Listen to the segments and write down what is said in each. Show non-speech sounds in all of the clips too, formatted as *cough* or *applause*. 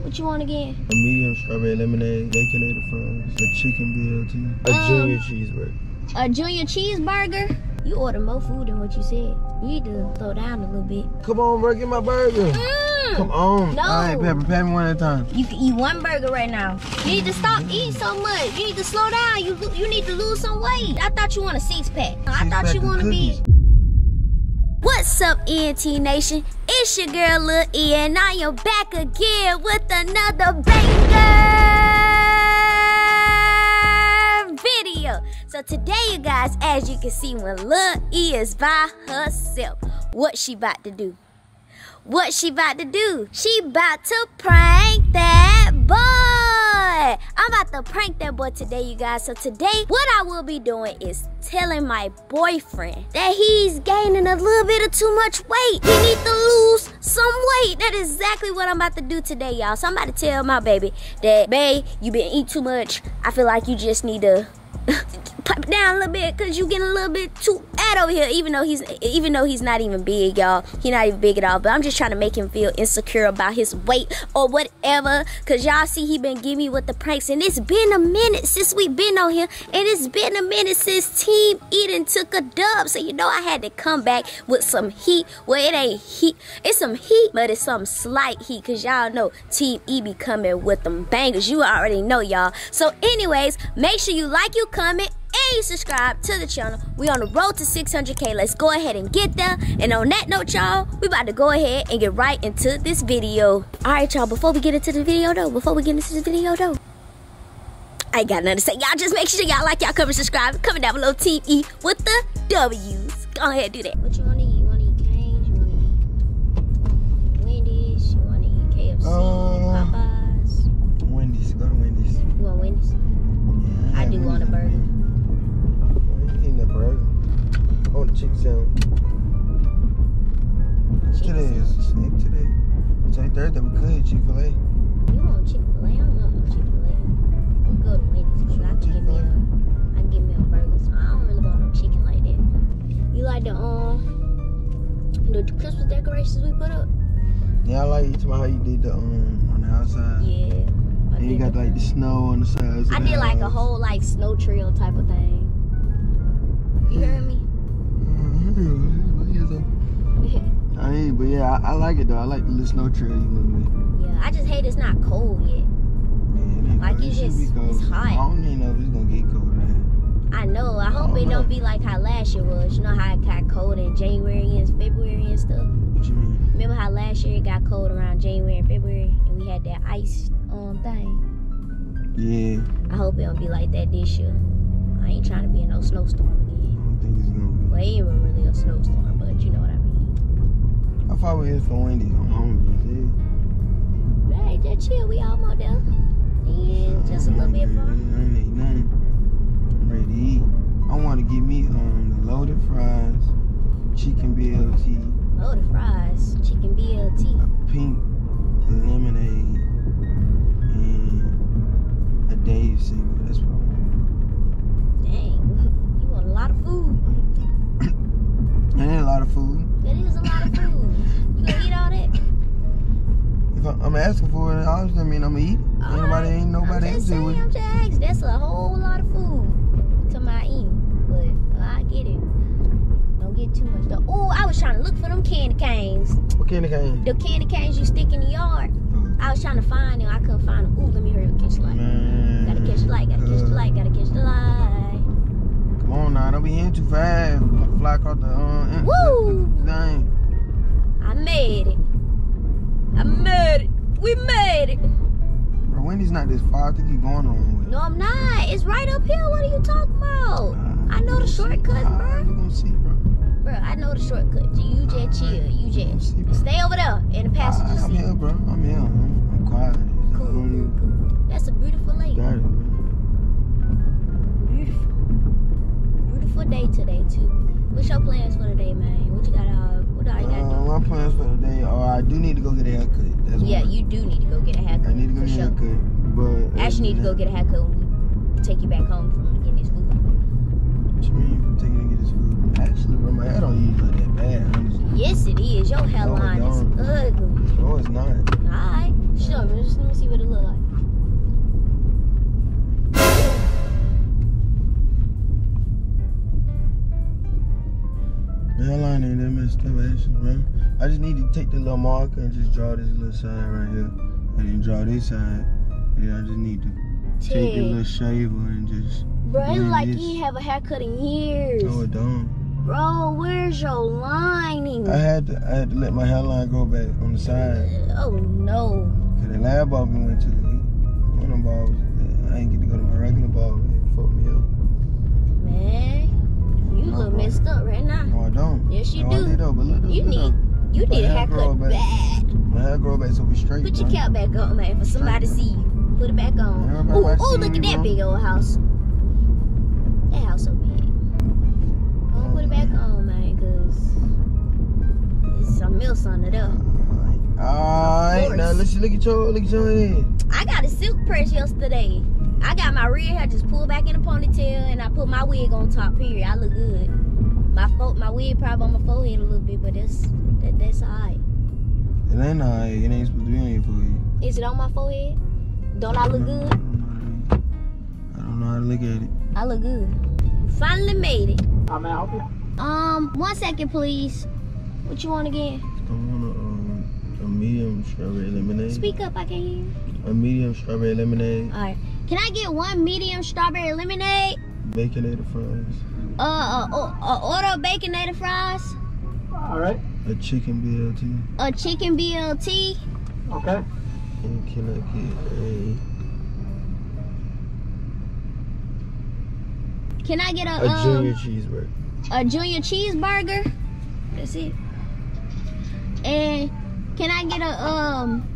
What you want again? A medium strawberry lemonade, baconator fries, a chicken BLT, a Um, junior cheeseburger. A junior cheeseburger? You order more food than what you said. You need to slow down a little bit. Come on, bro, get my burger. Mm. Come on. No. All right, Pepper, pay me one at a time. You can eat one burger right now. You need to stop eating so much. You need to slow down. You you need to lose some weight. I thought you want a six pack. I thought Six-pack you want to be. What's up, E&T Nation? It's your girl Lil E, and I am back again with another banger video. So today, you guys, as you can see, when Lil E is by herself, what she about to do? What she about to do? She about to prank that boy. I'm about to prank that boy today, you guys. So today, what I will be doing is telling my boyfriend that he's gaining a little bit of too much weight. He need to lose some weight. That is exactly what I'm about to do today, y'all. So I'm about to tell my baby that, babe, you been eating too much. I feel like you just need to pipe down a little bit because you getting a little bit too fat over here even though he's even though he's not even big y'all. He not even big at all but i'm just trying to make him feel insecure about his weight or whatever because y'all see he been giving me with the pranks and it's been a minute since we been on here and it's been a minute since team eden took a dub. So you know i had to come back with some heat. Well it ain't heat it's some heat but it's some slight heat because y'all know team e be coming with them bangers. You already know y'all. So anyways make sure you like you comment and you subscribe to the channel. We on the road to 600k. Let's go ahead and get there. And on that note, y'all, we about to go ahead and get right into this video. All right, y'all. Before we get into the video, though, before we get into the video, though, I ain't got nothing to say. Y'all just make sure y'all like, y'all comment, subscribe, comment down below. Team E with the W's. Go ahead, and do that. What you wanna eat? You wanna eat Cane's? You wanna eat Wendy's? You wanna eat KFC? Uh, I want a chicken sandwich. Today is ain't today. Today Thursday we could Chick-fil-A. You want Chick-fil-A? I don't want no Chick-fil-A. We go to Wendy's because I can give me a, I can give me a burger. So I don't really want no chicken like that. You like the um the Christmas decorations we put up? Yeah, I like you about how you did the um on the outside. Yeah. And you got like the snow on the sides. I did like a whole like snow trail type of thing. You heard me? *laughs* I ain't, but yeah, I, I like it though. I like the little snow trail you went with. yeah. I just hate it's not cold yet. Yeah, it Like, cold. it's it just- be cold. it's hot. I don't even know if it's gonna get cold. Man. I know. I hope Oh, it no. don't be like how last year was. You know how it got cold in January and February and stuff. What you mean? Remember how last year it got cold around January and February and we had that ice um thing? Yeah, I hope it don't be like that this year. I ain't trying to be in no snowstorm again. I don't think it's gonna be. Well, it ain't even really a snowstorm, but you know what I mean. How far we is from Wendy's? I'm hungry. Hey, just chill. We almost there. Yeah, Yeah. just a little bit I'm far. hungry. I ain't ate nothing. I'm ready to eat. I want to get me um the loaded fries, chicken BLT, the fries, chicken BLT. a pink lemonade, and a Dave single. That's what I want. Dang, *laughs* you want a lot of food. And ain't a lot of food. That is a lot of food. You gonna eat all that? If I, I'm asking for it, I mean, I'm gonna eat it. Ain't All nobody, ain't nobody I'm just saying, it. I'm just asking. That's a whole lot of food to my eating. But I get it. Don't get too much though. Oh, I was trying to look for them candy canes. What candy cane? The candy canes you stick in the yard. Oh. I was trying to find them. I couldn't find them. Ooh, let me hurry up catch the light. Man. Gotta catch the light. Gotta catch the light. Gotta catch the light. Come on now, don't be in too fast. Fly across the uh, Woo! thing. I made it. I made it. We made it. Bro, Wendy's not this far. I think you're going the wrong way. No, I'm not. It's right up here. What are you talking about? I know the shortcuts, Ah, bro. You gonna see, bro? Bro, I know the shortcut. You just chill. You just stay over there in the passenger Ah, I'm seat. here, bro. I'm here. I'm, I'm quiet. Cool, cool, cool. That's a beautiful lake. Got it. Beautiful. Beautiful day today too. Actually, need to go get a haircut when we take you back home from getting this food. What you mean from taking to get his food? Actually, bro, my hair don't use like that bad, honestly. Yes, it is. Your hairline No, it is ugly. No, it's not. Alright. Show me. Just let me see what it look like. The hairline ain't that messed up, actually, man. I just need to take the little marker and just draw this little side right here. And then draw this side. And I just need to take a little shaver and just. Bro, it like this. you ain't have a haircut in years. No, it don't. Bro, where's your lining? I had to I had to let my hairline grow back on the side. Oh no. Cause the lab ball went to, one of them balls, I ain't get to go to my regular ball. It fucked me up. Man, you No, look bro. messed up right now. No, I don't. Yes, you no, I did though, but look, You look, need you My need a haircut back. bad. My hair grow back so we straight. Put your bro. cap back on, man, for somebody to see you. Put it back on. Everybody Ooh, might ooh, see look at that big old house. That house so big. Go on, put it back on, man, cause some milk under there. Alright, now let's look at your look at your head. I got a silk press yesterday. I got my rear hair just pulled back in a ponytail, and I put my wig on top. Period. I look good. My fo- my wig probably on my forehead a little bit, but that's that, that's alright. It ain't alright. It ain't supposed to be on your forehead. Is it on my forehead? Don't I look good? I don't know how to look at it. I look good. Finally made it. How may I help you? Um, one second, please. What you want again? I want a, um, a medium strawberry lemonade. Speak up, I can't hear you. A medium strawberry lemonade, All right. Can I get one medium strawberry lemonade? baconator fries, Uh, uh, uh, uh order baconator fries, All right. a chicken BLT, a chicken BLT. Okay. And can I get a Can I get a a um, junior cheeseburger? a junior cheeseburger? That's it. And can I get a um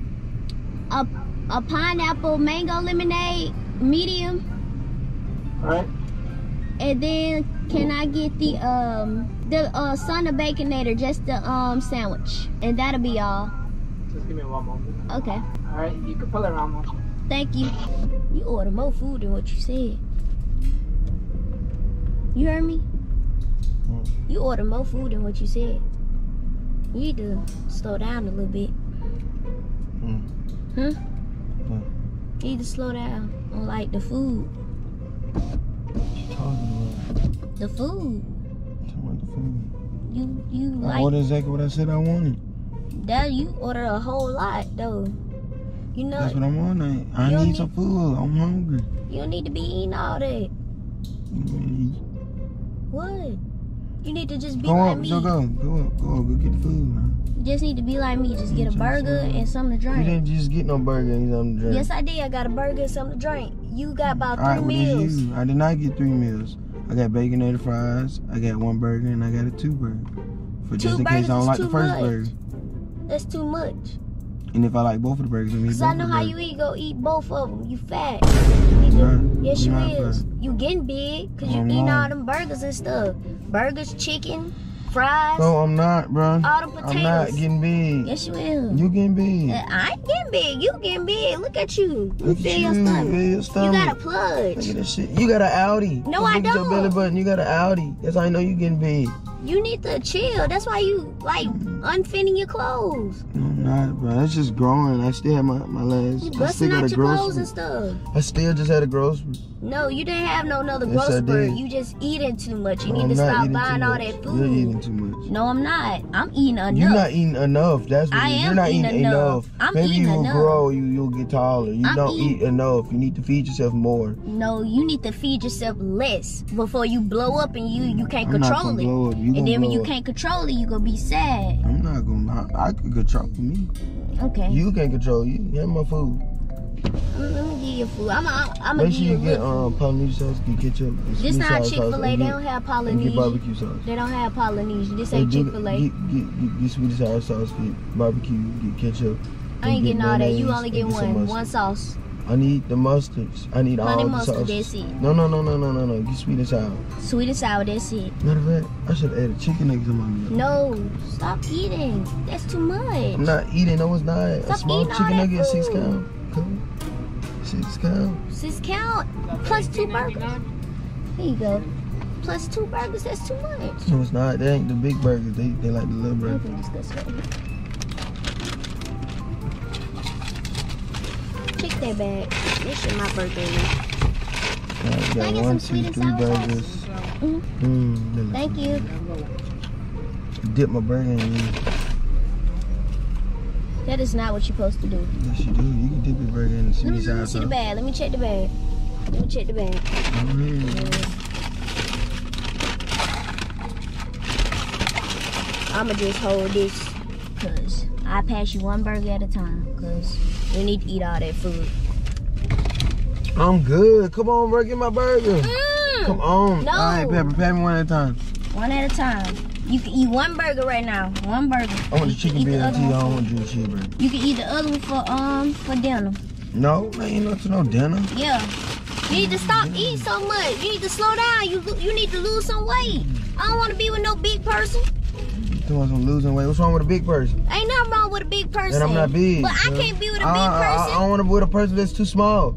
a a pineapple mango lemonade medium? All right. And then can I get the um the uh son of baconator, just the um sandwich, and that'll be all. Just give me one moment. Okay, All right. You can pull it around more. thank you. You order more food than what you said. You heard me? Mm. You order more food than what you said. You need to slow down a little bit. Mm. Hmm? What? You need to slow down on like the food. What you talking about? The food. Talking about the food. You you I like ordered exactly what I said I wanted. That you order a whole lot though. You know That's what I'm on. I, don't need some food. I'm hungry. you don't need to be eating all that. Mm. What? You need to just be Go like up, me. go go go up, go up, go get the food, man. You just need to be like me. Just get a burger and something to drink. You didn't just get no burger and something to drink. Yes, I did. I got a burger and something to drink. You got about three right, meals. I did not get three meals. I got baconator fries. I got one burger and I got a two burger. For just in case I don't like the first much. burger. That's too much. And if I like both of the burgers, I'm Cause I know how you eat. Go eat both of them. You fat. You Right. Yes, you Not is. You getting big because you eating all them burgers and stuff. Burgers, chicken, fries, No, I'm not, bro. all them potatoes. I'm not getting big. Yes, you is. You getting big. Uh, I ain't getting big. You getting big. Look at you. You Look feel at your you. stomach. Feel your You got a Look at that shit. You got an outie. No, Look I at Your belly don't. button. You got an outie. That's how I know you getting big. You need to chill. That's why you like unfitting your clothes. No, I'm not, bro. That's just growing. I still have my, my legs. You I still busting got out a your clothes and stuff. I still just had a grocery. No, you didn't have no another Yes, grocery. did. You just eating too much. You No, need I'm to stop buying all that You're eating too much. No, I'm not. I'm eating enough. You're not eating enough. That's what I is. am You're not eating eating enough. enough. I'm Maybe eating you will enough. grow. You you'll get taller. You I'm don't eat enough. You need to feed yourself more. No, you need to feed yourself less before you blow up and you you can't I'm control it. blow up. You and then when you up. can't control it, you gonna be sad. I'm not gonna. I, I could control me. Okay. You can't control you. Have my food. Let me give you food. I'm I'm, I'm Make sure you you get um Polynesian sauce, get ketchup, This not Chick Fil A. They don't have and get Polynesian. barbecue sauce. They don't have Polynesian. This ain't Chick Fil A. Get, get, get, get sweet sour sauce, get barbecue, get ketchup. I ain't getting all that. You only get one. One sauce. I need the mustards. I need Honey all mustard, the that's sauces. it. No, no, no, no, no, no, no. Get sweet and sour. Sweet and sour. That's it. Matter of fact, I should add a chicken nuggets in my meal. No, stop eating. That's too much. I'm not eating. No, it's not. a small chicken nugget, six food. Six count. Six count plus two burgers. Here you go. plus two burgers, that's too much. No, it's not. They ain't the big burgers. They, they like the little burgers. can that. Check that bag. This is my birthday. man. Alright, we Can I got get one, two, three sour sauce? burgers. Mhm. Mmm. Thank you. Dip my burger in. That is not what you're supposed to do. Yes, you do. You can dip your burger in the Let me, let me see the bag. Let me check the bag. Let me check the bag. Mm. I'ma just hold this because I pass you one burger at a time because we need to eat all that food. I'm good. Come on, bro. Get my burger. Come Mm, on. No. All right, Pepper. Pat me one at a time. one at a time. You can eat one burger right now. One burger. I want the You can chicken eat the BLT. other I don't want the cheeseburger. You can eat the other one for um for dinner. No, man, ain't no to no dinner. Yeah. You need to stop eating so much. You need to slow down. You you need to lose some weight. I don't want to be with no big person. Doing some losing weight. What's wrong with a big person? Ain't nothing wrong with a big person. And I'm not big. But I can't be with a big I, I- I, person. don't want to be with a person that's too small.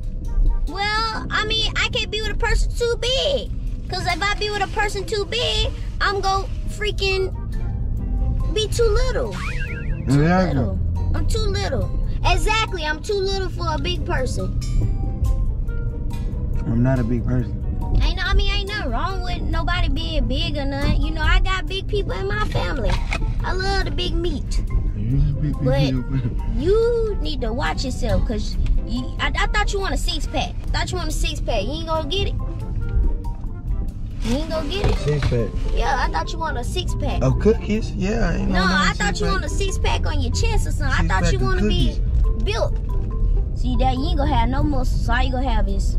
Well, I mean, I can't be with a person too big. Cause if I be with a person too big, I'm gonna freaking be too little. Too Exactly. little. I'm too little. Exactly, I'm too little for a big person. I'm not a big person. Ain't no, I mean, ain't nothing wrong with nobody being big or nothing. You know, I got big people in my family. I love the big meat. You big, But-. You need to watch yourself, cause you, I, I thought you want a six pack. Thought you want a six pack. You ain't gonna get it. You ain't gonna get it. Six pack. Yeah, I thought you want a six pack. Oh, cookies? Yeah. No, no I thought you want a six pack on your chest or something. I thought you want to be built. See that you ain't gonna have no muscles. All you gonna have is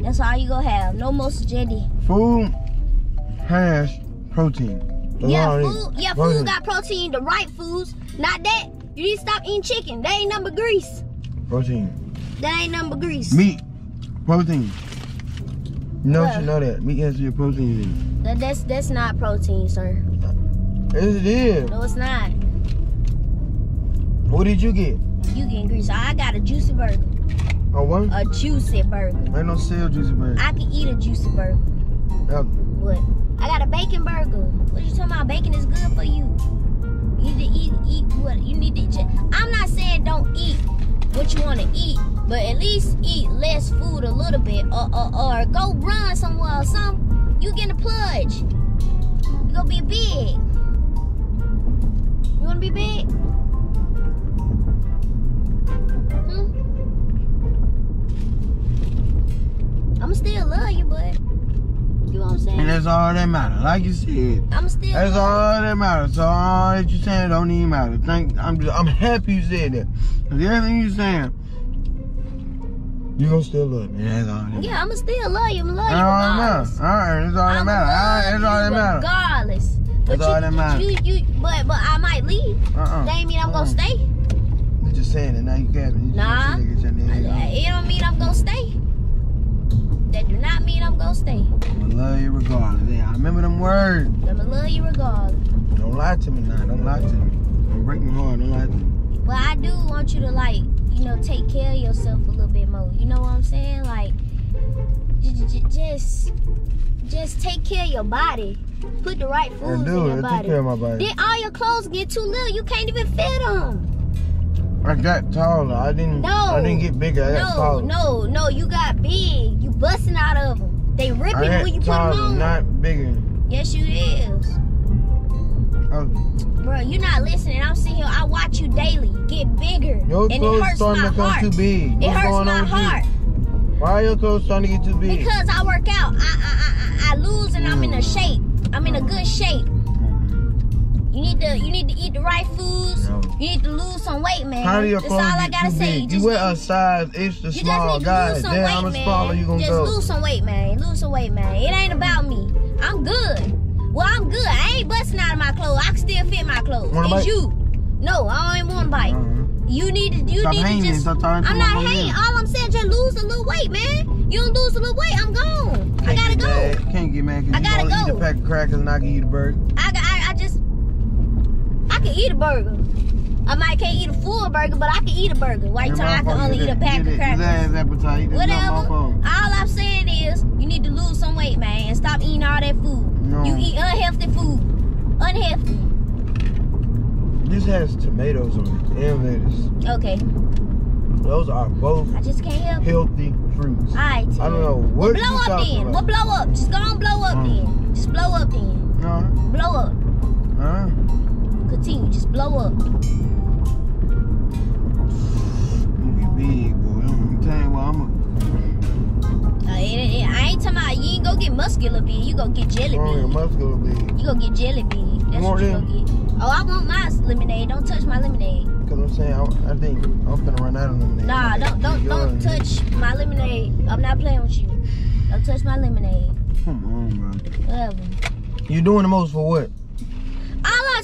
that's all you gonna have. No muscles, JD. Food has protein. That's Yeah, all I need. food. Yeah, Protein. food got protein. The right foods, not that. You need to stop eating chicken. That ain't number grease. Protein. That ain't number grease. Meat. Protein. Know, you know that. Meat has your protein in it. That, that's that's not protein, sir. Yes, it is. No, it's not. What did you get? You getting grease. I got a juicy burger. A what? A juicy burger. Ain't no sale juicy burger. I can eat a juicy burger. Yeah. What? I got a bacon burger. What you talking about? Bacon is good for you. You need to eat, eat what you need to. Just, I'm not saying don't eat what you want to eat, but at least eat less food a little bit, or or, or go run somewhere or something. You getting a pledge. You gonna be big. You wanna be big? Hmm? I'ma still love you, but you know what I'm saying? And that's all that matters. Like you said. I'ma still That's love all that matters. So all that you saying don't even matter. Thank I'm just I'm happy you said that. Cause everything you saying, you gonna still love me. That's all that you. matters. Yeah, I'ma still love you. I'ma love you regardless. Alright, that's all that I'ma matters. Alright, that's all love that you matters. Regardless. But That's you, all that matters. You, you, but, but I might leave. Uh-uh. That ain't mean I'm gonna Uh-uh. stay. You just saying it now you can't. Nah. it, get your nigga on. It don't mean I'm gonna stay. That do not mean I'm gonna stay. I'ma love you regardless. Yeah, I remember them words. I'ma love you regardless. Don't lie to me now. Don't lie to me. Don't break my heart. Don't lie to me. But I do want you to like, you know, take care of yourself a little bit more. You know what I'm saying? Like, just, just take care of your body. Put the right food in your I take body. care of my body. Then all your clothes get too little. You can't even fit them. I got taller. I didn't. No. I didn't get bigger. I No, taller. no, no. You got big. You busting out of them. They ripping when you put them on. not bigger. Yes, you is. Bro, you're not listening. I'm sitting here. I watch you daily get bigger. your and it clothes hurts starting my to come heart. too big. It hurts my you? heart. Why are your clothes starting to get too big? Because I work out. I, I, I, I lose and I'm in a mm. shape. I'm in a good shape. You need to you need to eat the right foods. No. You need to lose some weight, man. How do your That's all I gotta say. big? Just You wear a size extra You small. God damn, much man. smaller you gonna just go? lose some weight, man. Lose some weight, man. It ain't about me. I'm good. Well, I'm good. I ain't busting out of my clothes. I can still fit my clothes. Wanna it's you. No, I don't want to bite. Uh-huh. You need to. You Stop need to just. I'm not hating. All I'm saying, is just lose a little weight, man. You don't lose a little weight, I'm gone. I Can't gotta go. Mad. Can't get mad I gotta gonna eat a pack of crackers and I can eat a burger. I, I, I just. I can eat a burger. I might can't eat a full burger, but I can eat a burger. White time I can only eat a pack of crackers. Last appetite. He just Whatever. All I'm saying is you need to lose some weight, man, and stop eating all that food. No. You eat unhealthy food. Unhealthy. This has tomatoes on it and lettuce. Okay. Those are both I just can't help it. healthy fruits. Alright. I don't know Well, what blow up then. Well, about. blow up. Just go on, blow up Mm. then. Just blow up then. Huh? Blow up. Huh? Continue. Just blow up. Ain't talking about you ain't go get muscular bean. You go get jelly bean. muscular big. You go get jelly bean. That's You what you them? go get. Oh, I want my lemonade. Don't touch my lemonade. Cause I'm saying, I, I think I'm gonna run out of lemonade. Nah, don't don't don't touch my lemonade. I'm not playing with you. Don't touch my lemonade. Come on, bro. Whatever. You doing the most for what?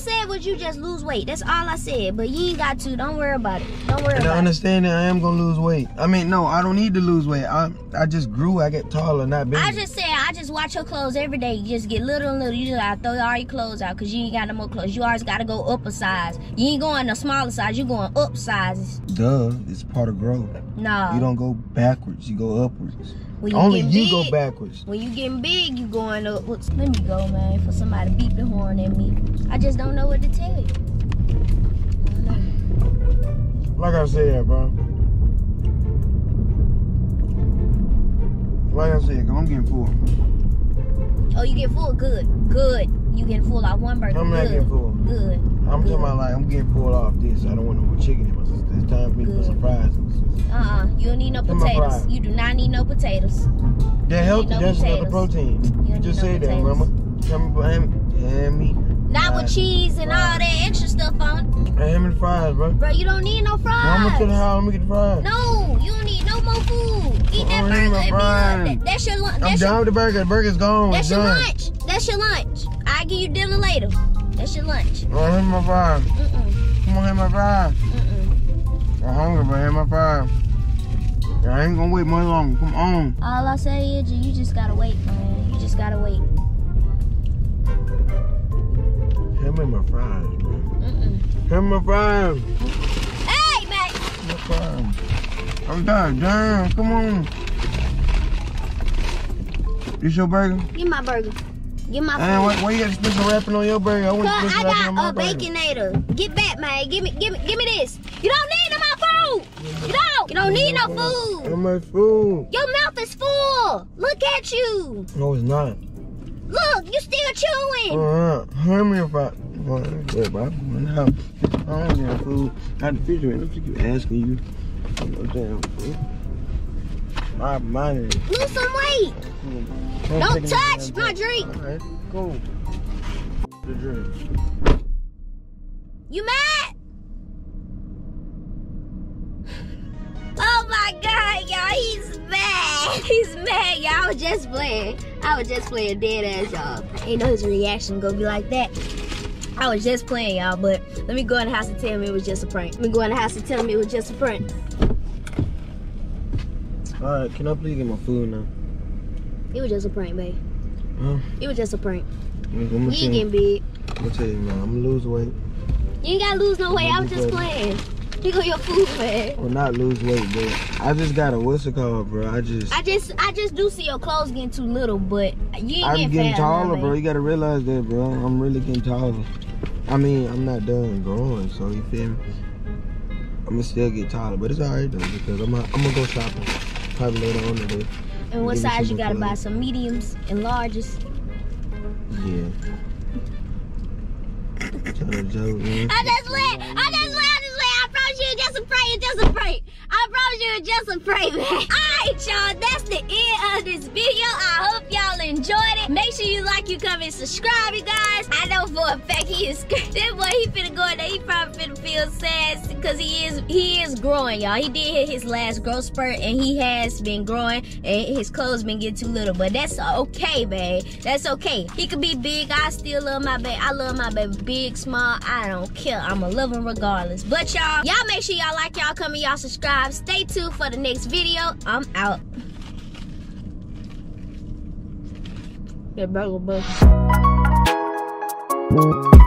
I said was you just lose weight. That's all I said. But you ain't got to. Don't worry about it. Don't worry And I about it. understand that I am gonna lose weight. I mean, no, I don't need to lose weight. I I just grew. I get taller, not bigger. I just said I just watch your clothes every day. You just get little and little. You just gotta throw all your clothes out because you ain't got no more clothes. You always gotta go up a size. You ain't going a smaller size. You going up sizes. Duh, it's part of growth. No. You don't go backwards. You go upwards. When you Only you go backwards. When you getting big, you going up. What's- Let me go, man. For somebody to beat the horn at me. I just don't know what to tell you. I. Like I said, bro. Like I said, I'm getting full. Oh, you get full? Good. Good. You getting full off one burger? I'm not Good. getting full. Good. I'm Good. talking about like I'm getting full off this. I don't want no more chicken in my system. It's time for me to put Good. some fries in my system. Uh-uh. You don't need no potatoes. You do not need no potatoes. They're healthy. no That's another potatoes. protein. You You just no said that, mama. Tell me ham, ham meat. Not Right. with cheese and all that extra stuff on it. Ham and fries, bro. Bro, you don't need no fries. Mama to the house. Let me get the fries. No, you don't need no more food. Eat that burger. And be. That- That's your lunch. I'm That's, done your, with the burger. The burger's gone. that's your done. lunch. That's your lunch. I give you dinner later. That's your lunch. Want to my fries. Mm-mm. Come on, have my fries. Mm-mm. I'm hungry, but have my fries. I ain't gonna wait much longer. Come on. All I say is you just gotta wait, man. You just gotta wait. Have me my fries, man. Mm-mm. Have my fries. Hey, man. My fries. I'm done. Damn, come on. This your burger? Give my burger. Give my food. why, why you got special wrapping on your burger? I want special I wrapping on my got a burger. baconator. Get back, man. Give me, give me, give me this. You don't need more food. You don't. Need no food! Food. much food? Your mouth is full. Look at you. No, it's not. Look, you still chewing. Uh, hand me a fry. Well. I'm out. I don't get food. I had the refrigerator. Don't you keep asking you. No damn food. My is. Lose some weight. Don't touch my drink. Alright, cool. The drink. You mad? *laughs* He's mad, y'all. I was just playing. I was just playing dead ass, y'all. Ain't know his reaction gonna be like that. I was just playing, y'all, but let me go in the house and tell him it was just a prank. Let me go in the house and tell him it was just a prank. Alright, can I please get my food now? It was just a prank, babe. Huh? It was just a prank. I'm gonna, You ain't getting big. I'm gonna tell you, man. I'm gonna lose weight. You ain't gotta lose no weight. I was just playing. Here go your food. Well, not lose weight, but I just got a what's it called, bro? I just. I just, I just do see your clothes getting too little, but you ain't I'm getting, getting taller, bro. You gotta realize that, bro. I'm really getting taller. I mean, I'm not done growing, so you feel me? I'm gonna still get taller, but it's alright though because I'm gonna, I'm gonna go shopping probably later on today. And what size you gotta more buy? Some mediums and larges. Yeah. *laughs* Joke, man. I just went. I I promise you, just a prank, man. *laughs* All right, y'all. That's the end of this video. I hope y'all enjoyed it. Make sure you like, you comment, subscribe, you guys. I know for a fact he is. *laughs* That boy, he finna go in there. He probably finna feel sad because he is. He is growing, y'all. He did hit his last growth spurt, and he has been growing, and his clothes been getting too little. But that's okay, babe. That's okay. He could be big. I still love my baby. I love my baby. Big, small. I don't care. I'ma love him regardless. But y'all, y'all make sure y'all like, y'all comment, y'all subscribe. Stay tuned for the next video. I'm out. That burger, burger.